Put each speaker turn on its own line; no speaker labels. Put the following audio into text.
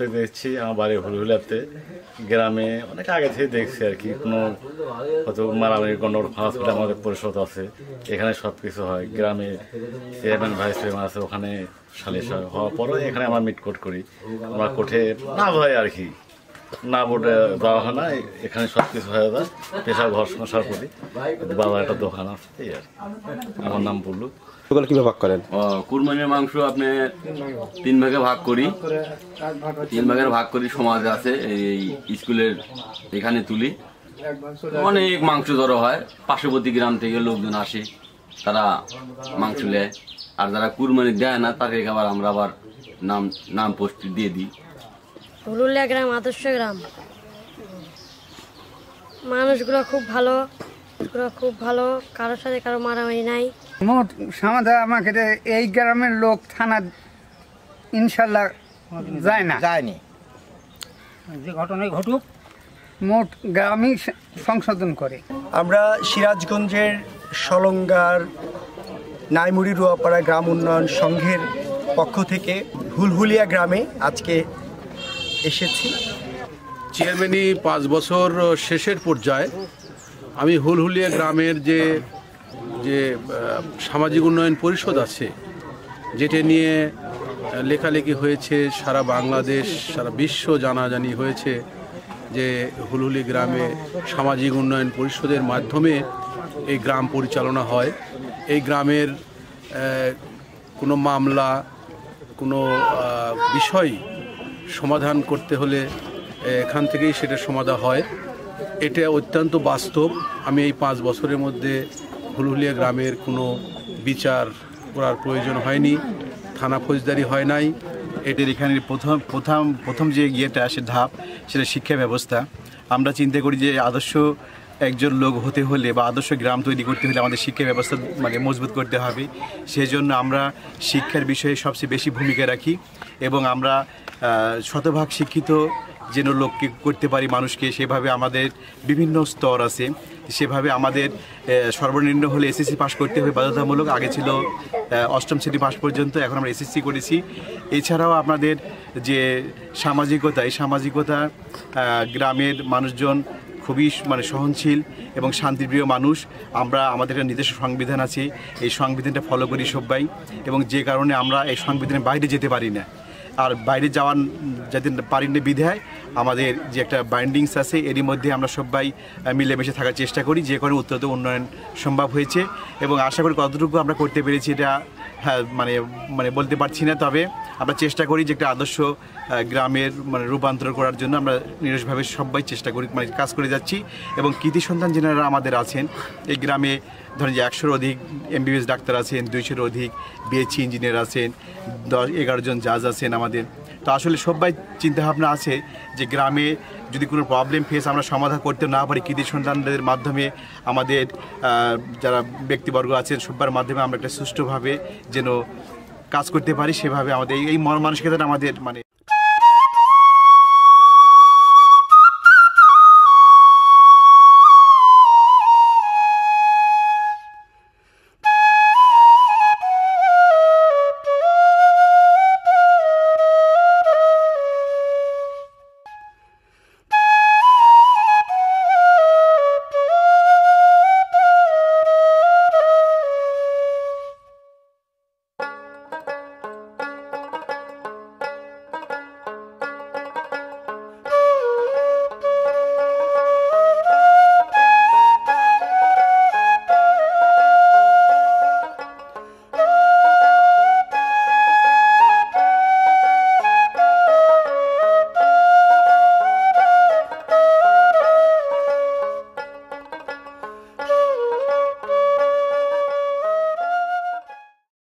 থেকে দেখছি আমার বাড়ি হুলহুলাতে। গ্রামে অনেক আগে থেকে দেখছি আর কি, কোনো হয়তো মারামারি, গন্ডগোল হসপিটাল আমাদের পরিষদ আছে, এখানে সব কিছু হয়। গ্রামে চেয়ারম্যান, ভাইস চেয়ারম্যান আছে, ওখানে সালিশ হয়। হওয়ার পরেও এখানে আমরা মিটকোট করি। আমরা কোঠে না হয় আর কি। না বোর্ডে দেওয়া হয় না এখানে সব কিছু হয়ে যায়। পেশা ঘর সংসার করি। বাবার একটা দোকান আছে এই আর আমার নাম বললু।
কীভাবে ভাগ করেন?
কুরবানির মাংস আপনি তিন ভাগে ভাগ করি। তিন ভাগের ভাগ করি সমাজ আছে এই স্কুলের এখানে তুলি। অনেক মাংস জড়ো হয়। পার্শ্ববর্তী গ্রাম থেকে লোকজন আসে তারা মাংস নেয়। আর যারা কুরবানি দেয় না তাকে আবার আমরা আবার নাম নাম পোস্ট দিয়ে দিই।
হুলুলিয়া গ্রাম আদর্শ গ্রাম। মানুষগুলো খুব ভালো খুব ভালো। কারোর সাথে কারও মারামারি নাই।
মোট সমাধা আমাকে এই গ্রামের লোক থানা ইনশাল্লাহ যায় না।
যায়নি। যে ঘটনায় ঘটুক।
মোট গ্রামই সংশোধন করে।
আমরা সিরাজগঞ্জের সলঙ্গার নাইমুড়ি রুয়াপাড়া গ্রাম উন্নয়ন সংঘের পক্ষ থেকে হুলহুলিয়া গ্রামে আজকে এসেছি।
চেয়ারম্যানই পাঁচ বছর শেষের পর্যায়ে আমি হুলহুলিয়া গ্রামের যে যে সামাজিক উন্নয়ন পরিষদ আছে, যেটা নিয়ে লেখালেখি হয়েছে, সারা বাংলাদেশ, সারা বিশ্ব জানাজানি হয়েছে যে হুলহুলি গ্রামে সামাজিক উন্নয়ন পরিষদের মাধ্যমে এই গ্রাম পরিচালনা হয়। এই গ্রামের কোনো মামলা, কোনো বিষয় সমাধান করতে হলে এখান থেকেই সেটা সমাধান হয়। এটা অত্যন্ত বাস্তব। আমি এই পাঁচ বছরের মধ্যে হুলহুলিয়া গ্রামের কোনো বিচার করার প্রয়োজন হয়নি, থানা ফৌজদারি হয় নাই।
এটির এখানে প্রথম প্রথম প্রথম যে ইয়েটা আসে ধাপ, সেটা শিক্ষা ব্যবস্থা। আমরা চিন্তা করি যে আদর্শ একজন লোক হতে হলে বা আদর্শ গ্রাম তৈরি করতে হলে আমাদের শিক্ষা ব্যবস্থা মানে মজবুত করতে হবে। সেই জন্য আমরা শিক্ষার বিষয়ে সবচেয়ে বেশি ভূমিকা রাখি এবং আমরা শতভাগ শিক্ষিত যেন লোককে করতে পারি মানুষকে, সেভাবে আমাদের বিভিন্ন স্তর আছে। সেভাবে আমাদের সর্বনিম্ন হলে এসএসসি পাস করতে হবে বাধ্যতামূলক। আগে ছিল অষ্টম শ্রেণি পাস পর্যন্ত এখন আমরা এসএসসি করেছি। এছাড়াও আপনাদের যে সামাজিকতা, এই সামাজিকতা গ্রামের মানুষজন খুবই মানে সহনশীল এবং শান্তিপ্রিয় মানুষ। আমরা, আমাদের একটা নিজস্ব সংবিধান আছে। এই সংবিধানটা ফলো করি সবাই এবং যে কারণে আমরা এই সংবিধানের বাইরে যেতে পারি না। আর বাইরে যাওয়ার, যাতে পারি না বিধায় আমাদের যে একটা বাইন্ডিংস আছে, এরই মধ্যে আমরা সবাই মিলেমিশে থাকার চেষ্টা করি। যে কারণে উত্তরত উন্নয়ন সম্ভব হয়েছে এবং আশা করি কতটুকু আমরা করতে পেরেছি এটা হ্যাঁ মানে মানে বলতে পারছি না, তবে আমরা চেষ্টা করি যে একটা আদর্শ গ্রামের মানে রূপান্তর করার জন্য আমরা নিরসভাবে সবাই চেষ্টা করি মানে কাজ করে যাচ্ছি। এবং কৃতি সন্তান যেনারা আমাদের আছেন, এই গ্রামে ধরেন যে একশোর অধিক এমবিবিএস ডাক্তার আছেন, দুইশোর অধিক বিএসসি ইঞ্জিনিয়ার আছেন, দশ, এগারো জন জাজ আছেন আমাদের। তো আসলে সবাই চিন্তাভাবনা আছে যে গ্রামে যদি কোনো প্রবলেম ফেস আমরা সমাধান করতে না পারি, কৃতি সন্তানদের মাধ্যমে আমাদের যারা ব্যক্তিবর্গ আছেন সবার মাধ্যমে আমরা একটা সুষ্ঠুভাবে যেন কাজ করতে পারি, সেভাবে আমাদের এই মন মানসিকতাটা আমাদের মানে